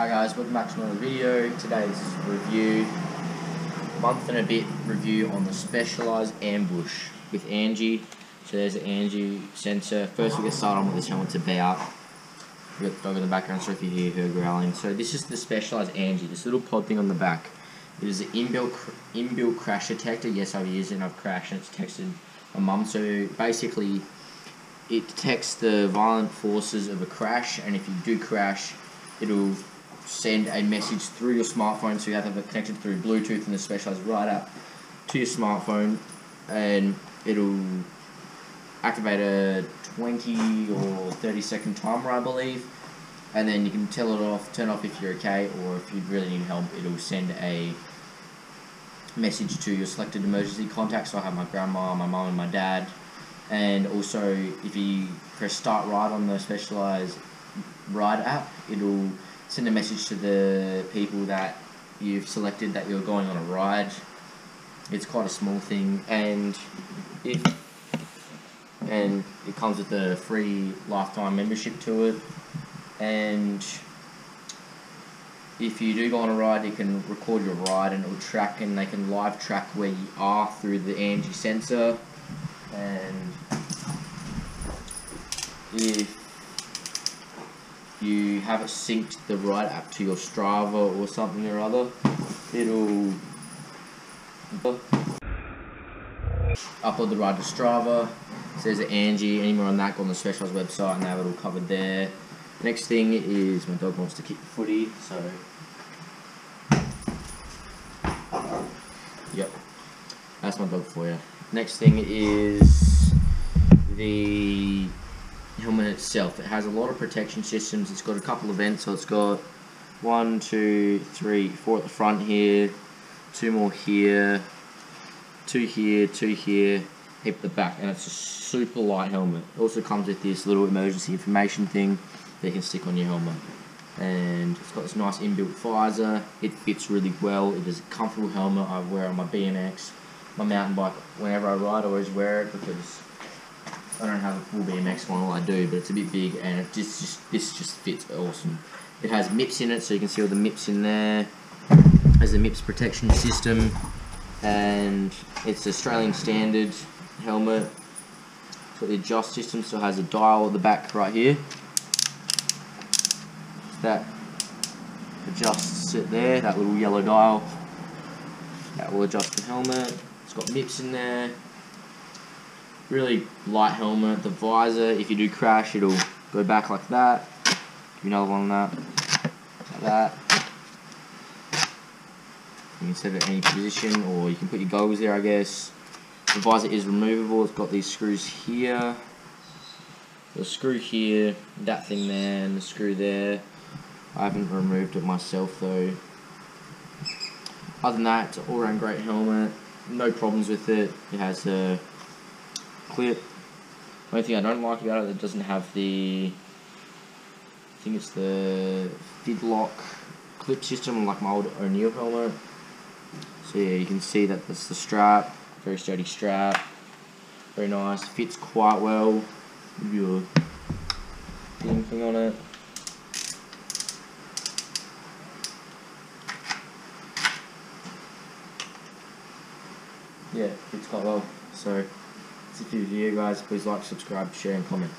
Hi guys, welcome back to another video. Today's review, month and a bit review on the Specialized Ambush with Angi. So there's the Angi sensor. First we get started on what this helmet's about. We got the dog in the background, so if you hear her growling. So this is the Specialized Angi, this little pod thing on the back. It is an inbuilt, inbuilt crash detector. Yes, I've used it and I've crashed and it's texted my mum. So basically, it detects the violent forces of a crash and if you do crash, it'll send a message through your smartphone so you have to have it connected through Bluetooth and the specialized ride app to your smartphone and it'll activate a 20 or 30 second timer I believe and then you can tell it off, turn off if you're okay or if you really need help it'll send a message to your selected emergency contacts so I have my grandma, my mum and my dad and also if you press start ride on the specialized ride app it'll send a message to the people that you've selected that you're going on a ride. It's quite a small thing, and if and it comes with a free lifetime membership to it. And if you do go on a ride, you can record your ride, and it will track, and they can live track where you are through the Angi sensor. And if you have it synced the right app to your Strava or something or other, it'll upload the ride to Strava. So there's says Angi, anywhere on that, go on the Specialized website and have it all covered there. Next thing is my dog wants to kick the footy, so yep, that's my dog for you. Next thing is the helmet itself. It has a lot of protection systems. It's got a couple of vents, so it's got one, two, three, four at the front here, two more here, two here, two here, heap at the back, and it's a super light helmet. It also comes with this little emergency information thing that you can stick on your helmet. And it's got this nice inbuilt visor. It fits really well. It is a comfortable helmet I wear on my BMX, my mountain bike. Whenever I ride, I always wear it because I don't have a full BMX one, all I do, but it's a bit big and it just, just this just fits awesome. It has MIPS in it, so you can see all the MIPS in there. It has the MIPS protection system, and it's Australian standard helmet. Got the adjust system, so it has a dial at the back right here. That adjusts it there, that little yellow dial. That will adjust the helmet. It's got MIPS in there really light helmet. The visor, if you do crash, it'll go back like that. Give you another one on that. Like that. You can set it any position, or you can put your goggles there, I guess. The visor is removable. It's got these screws here. The screw here, that thing there, and the screw there. I haven't removed it myself though. Other than that, it's an all-round great helmet. No problems with it. It has a clip. Only thing I don't like about it, it doesn't have the, I think it's the Fidlock clip system like my old O'Neill helmet. So yeah, you can see that that's the strap, very sturdy strap, very nice, fits quite well. Your thing on it. Yeah, fits quite well. So if you're here guys, please like, subscribe, share and comment.